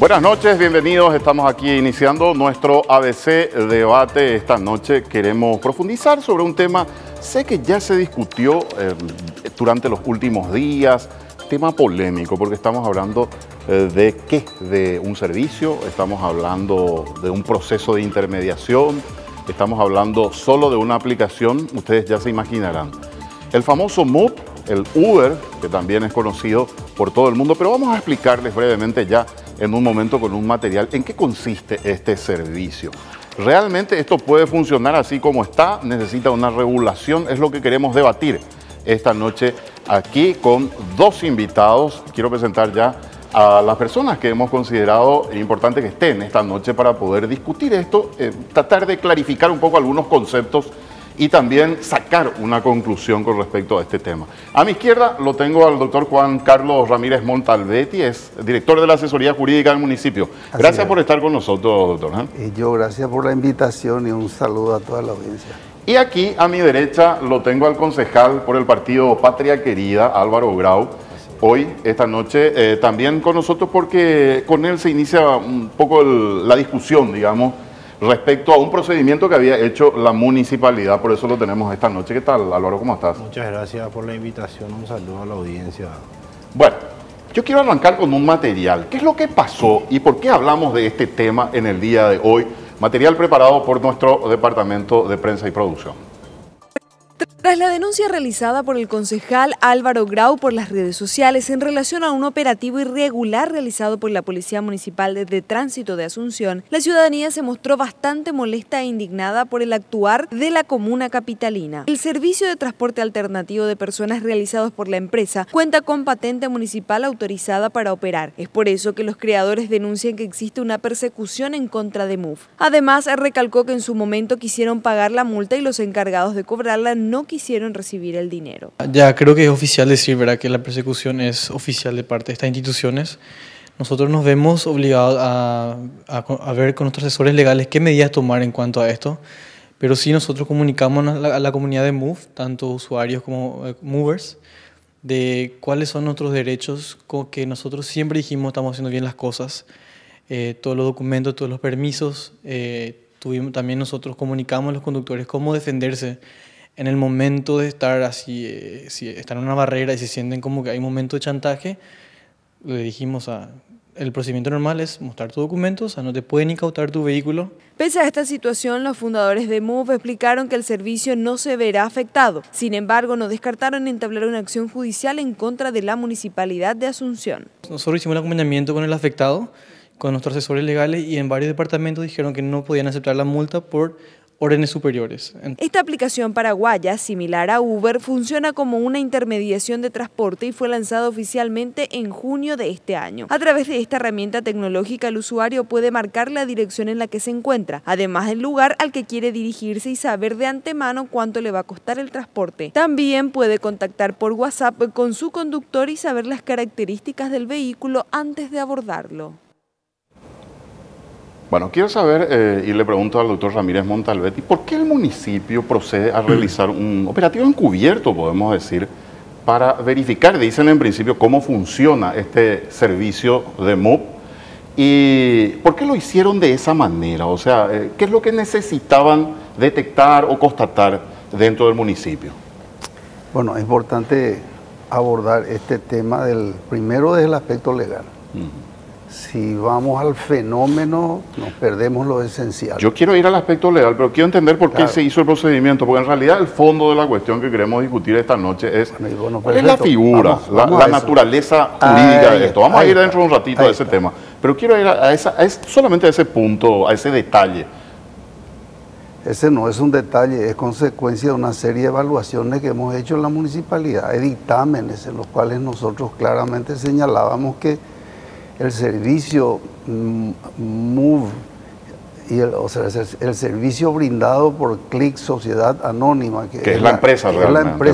Buenas noches, bienvenidos. Estamos aquí iniciando nuestro ABC debate. Esta noche queremos profundizar sobre un tema, sé que ya se discutió eh, durante los últimos días, tema polémico, porque estamos hablando eh, de qué, de un servicio, estamos hablando de un proceso de intermediación, estamos hablando solo de una aplicación, ustedes ya se imaginarán. El famoso MOOC, el Uber, que también es conocido por todo el mundo, pero vamos a explicarles brevemente ya en un momento con un material en qué consiste este servicio. ¿Realmente esto puede funcionar así como está? ¿Necesita una regulación? Es lo que queremos debatir esta noche aquí con dos invitados. Quiero presentar ya a las personas que hemos considerado importante que estén esta noche para poder discutir esto, eh, tratar de clarificar un poco algunos conceptos y también sacar una conclusión con respecto a este tema. A mi izquierda lo tengo al doctor Juan Carlos Ramírez Montalbetti, es director de la asesoría jurídica del municipio. Gracias por estar con nosotros, doctor. ¿eh? Y yo gracias por la invitación y un saludo a toda la audiencia. Y aquí a mi derecha lo tengo al concejal por el partido Patria Querida, Álvaro Grau. Hoy, esta noche, eh, también con nosotros porque con él se inicia un poco la discusión, digamos, respecto a un procedimiento que había hecho la municipalidad, por eso lo tenemos esta noche. ¿Qué tal, Álvaro? ¿Cómo estás? Muchas gracias por la invitación, un saludo a la audiencia. Bueno, yo quiero arrancar con un material. ¿Qué es lo que pasó y por qué hablamos de este tema en el día de hoy? Material preparado por nuestro Departamento de Prensa y Producción. Tras la denuncia realizada por el concejal Álvaro Grau por las redes sociales en relación a un operativo irregular realizado por la Policía Municipal de Tránsito de Asunción, la ciudadanía se mostró bastante molesta e indignada por el actuar de la comuna capitalina. El servicio de transporte alternativo de personas realizados por la empresa cuenta con patente municipal autorizada para operar. Es por eso que los creadores denuncian que existe una persecución en contra de MUF. Además, recalcó que en su momento quisieron pagar la multa y los encargados de cobrarla no quisieron recibir el dinero. Ya creo que es oficial decir ¿verdad? que la persecución es oficial de parte de estas instituciones. Nosotros nos vemos obligados a, a, ver con nuestros asesores legales qué medidas tomar en cuanto a esto, pero sí nosotros comunicamos a la, comunidad de Move, tanto usuarios como eh, movers, de cuáles son nuestros derechos, que nosotros siempre dijimos estamos haciendo bien las cosas, eh, todos los documentos, todos los permisos, eh, tuvimos, también nosotros comunicamos a los conductores cómo defenderse en el momento de estar así, eh, si están en una barrera y se sienten como que hay un momento de chantaje, le dijimos a, el procedimiento normal es mostrar tus documentos, o sea, no te pueden incautar tu vehículo. Pese a esta situación, los fundadores de MOVE explicaron que el servicio no se verá afectado. Sin embargo, no descartaron entablar una acción judicial en contra de la Municipalidad de Asunción. Nosotros hicimos el acompañamiento con el afectado, con nuestros asesores legales y en varios departamentos dijeron que no podían aceptar la multa por órdenes superiores. Esta aplicación paraguaya, similar a Uber, funciona como una intermediación de transporte y fue lanzada oficialmente en junio de este año. A través de esta herramienta tecnológica, el usuario puede marcar la dirección en la que se encuentra, además del lugar al que quiere dirigirse y saber de antemano cuánto le va a costar el transporte. También puede contactar por WhatsApp con su conductor y saber las características del vehículo antes de abordarlo. Bueno, quiero saber, eh, y le pregunto al doctor Ramírez Montalbetti, ¿por qué el municipio procede a realizar un operativo encubierto, podemos decir, para verificar, dicen en principio, cómo funciona este servicio de MOP? ¿Y por qué lo hicieron de esa manera? O sea, eh, ¿qué es lo que necesitaban detectar o constatar dentro del municipio? Bueno, es importante abordar este tema del primero desde el aspecto legal si vamos al fenómeno, nos perdemos lo esencial. Yo quiero ir al aspecto legal, pero quiero entender por qué se hizo el procedimiento, porque en realidad el fondo de la cuestión que queremos discutir esta noche es, ¿cuál es la figura, la, naturaleza jurídica de esto. Vamos a ir dentro de un ratito de ese tema, pero quiero ir a, esa, solamente a ese punto, a ese detalle. Ese no es un detalle, es consecuencia de una serie de evaluaciones que hemos hecho en la municipalidad, de dictámenes en los cuales nosotros claramente señalábamos que el servicio mm, MOVE, y el, o sea, el servicio brindado por Click Sociedad Anónima, que, es, la, empresa realmente. la empresa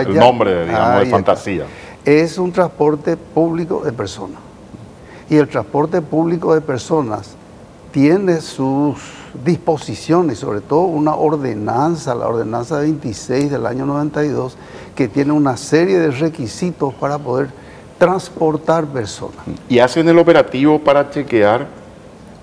es el, nombre, digamos, de fantasía. Es un transporte público de personas. Y el transporte público de personas tiene sus disposiciones, sobre todo una ordenanza, la ordenanza 26 del año 92, que tiene una serie de requisitos para poder transportar personas. Y hacen el operativo para chequear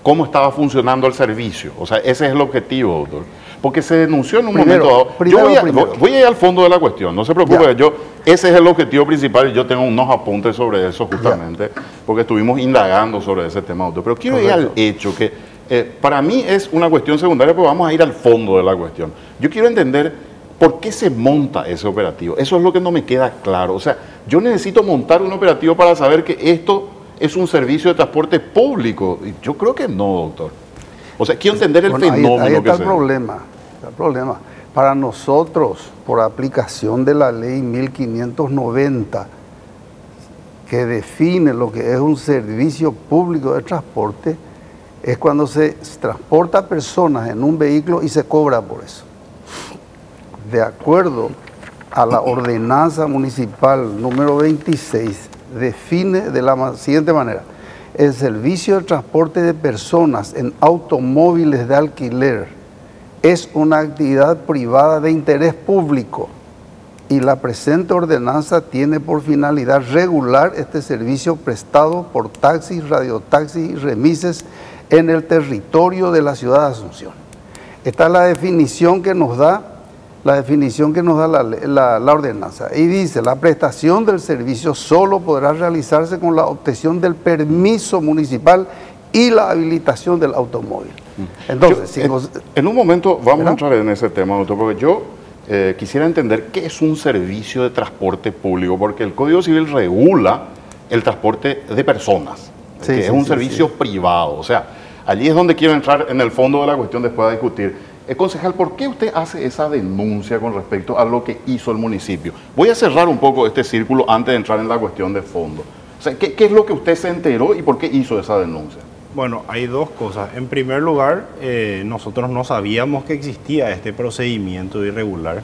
cómo estaba funcionando el servicio. O sea, ese es el objetivo, doctor. Porque se denunció en un momento dado. yo voy a, voy a, ir al fondo de la cuestión, no se preocupe, yo, ese es el objetivo principal y yo tengo unos apuntes sobre eso justamente, porque estuvimos indagando sobre ese tema, doctor. Pero quiero ir al hecho que eh, para mí es una cuestión secundaria, pero vamos a ir al fondo de la cuestión. Yo quiero entender por qué se monta ese operativo. Eso es lo que no me queda claro. O sea, yo necesito montar un operativo para saber que esto es un servicio de transporte público. Yo creo que no, doctor. O sea, quiero entender el fenómeno. Ahí, está el problema. el problema. Para nosotros, por aplicación de la ley 1590, que define lo que es un servicio público de transporte, es cuando se transporta personas en un vehículo y se cobra por eso. De acuerdo a la ordenanza municipal número 26, define de la siguiente manera, el servicio de transporte de personas en automóviles de alquiler es una actividad privada de interés público y la presente ordenanza tiene por finalidad regular este servicio prestado por taxis, radiotaxis y remises en el territorio de la ciudad de Asunción. Esta es la definición que nos da la definición que nos da la, la, ordenanza. Y dice, la prestación del servicio solo podrá realizarse con la obtención del permiso municipal y la habilitación del automóvil. Mm. Entonces, en, un momento vamos a entrar en ese tema, doctor, porque yo eh, quisiera entender qué es un servicio de transporte público, porque el Código Civil regula el transporte de personas, que es un servicio privado. O sea, allí es donde quiero entrar en el fondo de la cuestión después de discutir eh, concejal, ¿por qué usted hace esa denuncia con respecto a lo que hizo el municipio? Voy a cerrar un poco este círculo antes de entrar en la cuestión de fondo. ¿qué, es lo que usted se enteró y por qué hizo esa denuncia? Bueno, hay dos cosas. En primer lugar, eh, nosotros no sabíamos que existía este procedimiento irregular.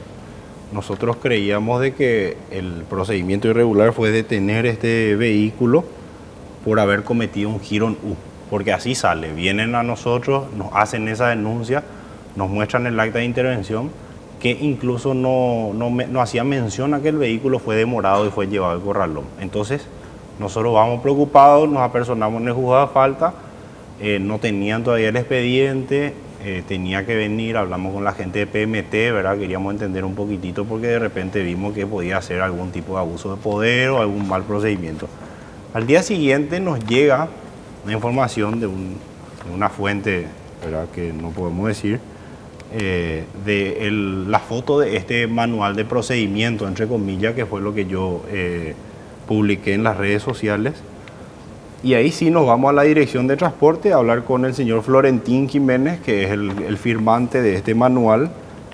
Nosotros creíamos de que el procedimiento irregular fue detener este vehículo por haber cometido un giro en U, porque así sale. Vienen a nosotros, nos hacen esa denuncia nos muestran el acta de intervención que incluso no, no, hacía mención a que el vehículo fue demorado y fue llevado al corralón. Entonces, nosotros vamos preocupados, nos apersonamos en el falta, eh, no tenían todavía el expediente, eh, tenía que venir, hablamos con la gente de PMT, ¿verdad? Queríamos entender un poquitito porque de repente vimos que podía ser algún tipo de abuso de poder o algún mal procedimiento. Al día siguiente nos llega una información de, de una fuente, ¿verdad? Que no podemos decir, eh, de la foto de este manual de procedimiento, entre comillas, que fue lo que yo eh, publiqué en las redes sociales. Y ahí sí nos vamos a la dirección de transporte a hablar con el señor Florentín Jiménez, que es el, firmante de este manual,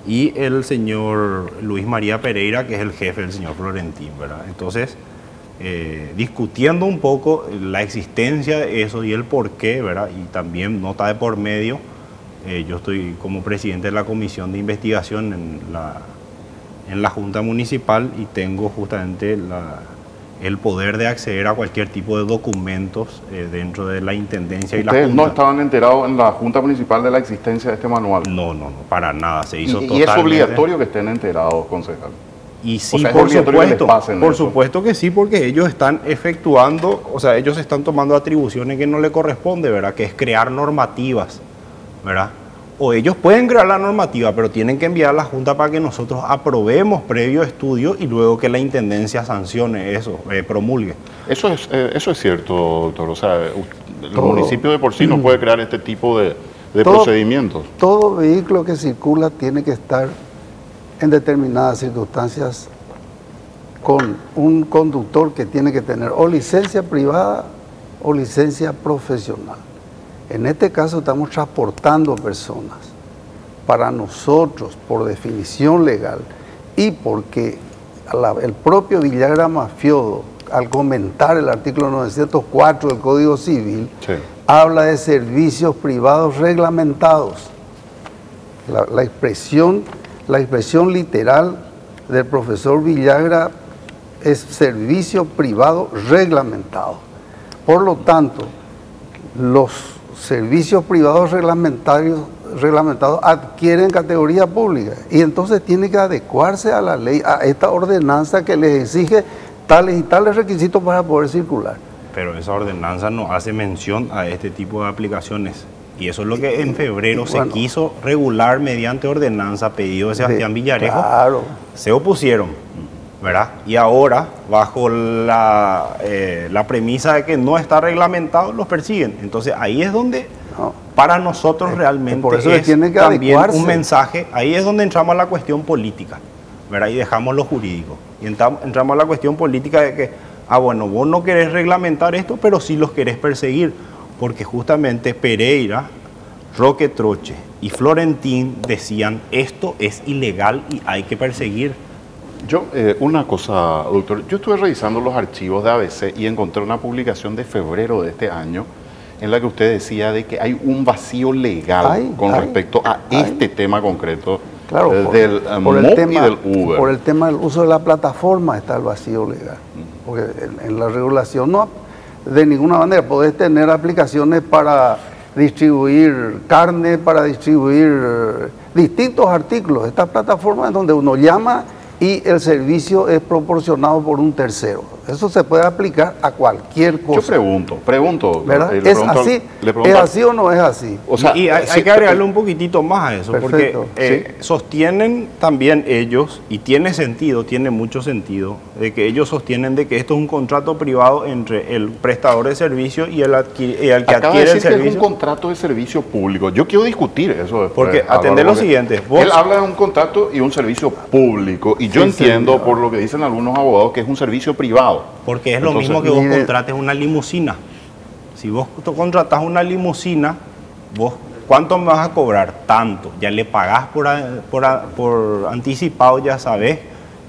y el señor Luis María Pereira, que es el jefe del señor Florentín, ¿verdad? Entonces, eh, discutiendo un poco la existencia de eso y el por qué, ¿verdad? Y también nota de por medio eh, yo estoy como presidente de la comisión de investigación en la, en la Junta Municipal y tengo justamente el poder de acceder a cualquier tipo de documentos eh, dentro de la Intendencia y la Junta. no estaban enterados en la Junta Municipal de la existencia de este manual? No, no, no, para nada. Se hizo ¿Y, ¿Y es obligatorio que estén enterados, concejal? Y sí, por supuesto, por supuesto que sí, porque ellos están efectuando, o sea, ellos están tomando atribuciones que no le corresponde, ¿verdad? Que es crear normativas ¿verdad? O ellos pueden crear la normativa, pero tienen que enviar a la Junta para que nosotros aprobemos previo estudio y luego que la Intendencia sancione eso, eh, promulgue. Eso es, eh, eso es cierto, doctor. O sea, el municipio de por sí no puede crear este tipo de, procedimientos. Todo vehículo que circula tiene que estar en determinadas circunstancias con un conductor que tiene que tener o licencia privada o licencia profesional. En este caso estamos transportando personas. Para nosotros, por definición legal, y porque el propio Villagra Mafiodo, al comentar el artículo 904 del Código Civil, habla de servicios privados reglamentados. La, expresión, la expresión literal del profesor Villagra es servicio privado reglamentado. Por lo tanto, los servicios privados reglamentarios reglamentados adquieren categoría pública y entonces tiene que adecuarse a la ley, a esta ordenanza que les exige tales y tales requisitos para poder circular. Pero esa ordenanza no hace mención a este tipo de aplicaciones. Y eso es lo que en febrero se quiso regular mediante ordenanza pedido de Sebastián Villarejo. Claro. Se opusieron, ¿verdad? Y ahora, bajo la, eh, la premisa de que no está reglamentado, los persiguen. Entonces ahí es donde para nosotros realmente por eso es tiene que también un mensaje, ahí es donde entramos a la cuestión política, ¿verdad? Y dejamos lo jurídico. Y entramos, entramos a la cuestión política de que, ah, bueno, vos no querés reglamentar esto, pero sí los querés perseguir, porque justamente Pereira, Roque Troche y Florentín decían, esto es ilegal y hay que perseguir. Yo, eh, una cosa, doctor, yo estuve revisando los archivos de ABC y encontré una publicación de febrero de este año en la que usted decía de que hay un vacío legal con respecto a este tema concreto claro, eh, del por el tema, y del Uber. Por el tema del uso de la plataforma está el vacío legal. Porque en, la regulación no, de ninguna manera podés tener aplicaciones para distribuir carne, para distribuir eh, distintos artículos. Esta plataforma es donde uno llama y el servicio es proporcionado por un tercero. Eso se puede aplicar a cualquier cosa. Yo pregunto, pregunto. ¿verdad? ¿Es, así, ¿Es así o no es así? O sea, y hay, que agregarle un poquitito más a eso, porque eh, sostienen también ellos, y tiene sentido, tiene mucho sentido, de que ellos sostienen de que esto es un contrato privado entre el prestador de servicio y el, que adquiere el servicio. es un contrato de servicio público. Yo quiero discutir eso después. Porque atender lo siguiente. él habla de un contrato y un servicio público, y yo entiendo, por lo que dicen algunos abogados, que es un servicio privado. Porque es lo mismo que vos contrates una limusina. Si vos contratas una limusina, vos ¿cuánto me vas a cobrar? Tanto. Ya le pagás por, por, anticipado, ya sabes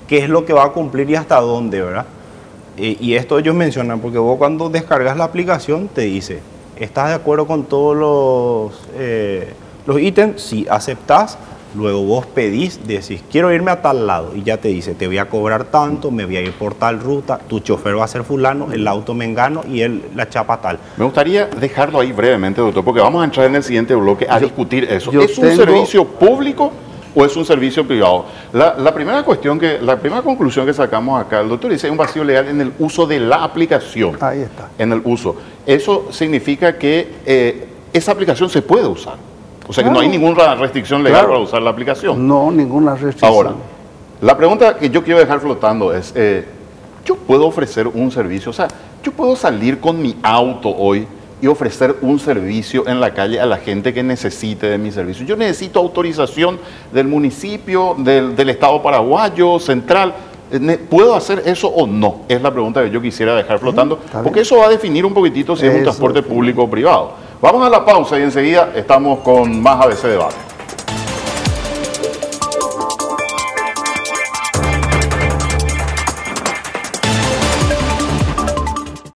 qué es lo que va a cumplir y hasta dónde, ¿verdad? y esto ellos mencionan, porque vos cuando descargas la aplicación te dice, ¿estás de acuerdo con todos los, eh, los ítems? Si aceptás, Luego vos pedís, decís, quiero irme a tal lado y ya te dice, te voy a cobrar tanto, me voy a ir por tal ruta, tu chofer va a ser fulano, el auto me engano y él la chapa tal. Me gustaría dejarlo ahí brevemente, doctor, porque vamos a entrar en el siguiente bloque a discutir eso. ¿Es un servicio público o es un servicio privado? La, primera cuestión, que, la primera conclusión que sacamos acá, el doctor dice, hay un vacío legal en el uso de la aplicación. Ahí está. En el uso. Eso significa que eh, esa aplicación se puede usar. O sea que no hay ninguna restricción legal para usar la aplicación. No, ninguna restricción. Ahora, la pregunta que yo quiero dejar flotando es, eh, ¿yo puedo ofrecer un servicio? O sea, ¿yo puedo salir con mi auto hoy y ofrecer un servicio en la calle a la gente que necesite de mi servicio? Yo necesito autorización del municipio, del, Estado paraguayo, central. Eh, ¿Puedo hacer eso o no? Es la pregunta que yo quisiera dejar flotando, porque eso va a definir un poquitito si es un transporte público o privado. Vamos a la pausa y enseguida estamos con más ABC Debate.